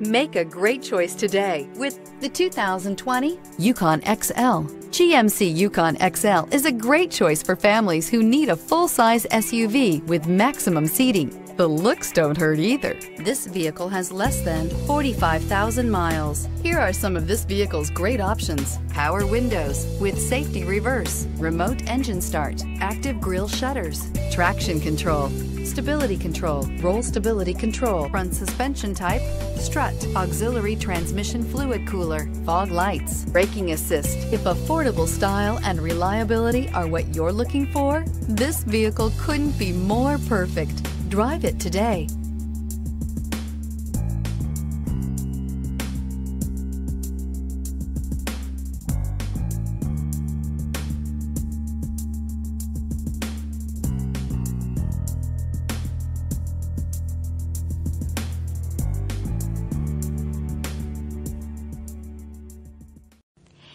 Make a great choice today with the 2020 Yukon XL. GMC Yukon XL is a great choice for families who need a full-size SUV with maximum seating. The looks don't hurt either. This vehicle has less than 45,000 miles. Here are some of this vehicle's great options. Power windows with safety reverse, remote engine start, active grille shutters, traction control, stability control, roll stability control, front suspension type, strut, auxiliary transmission fluid cooler, fog lights, braking assist. If affordable style and reliability are what you're looking for, this vehicle couldn't be more perfect. Drive it today.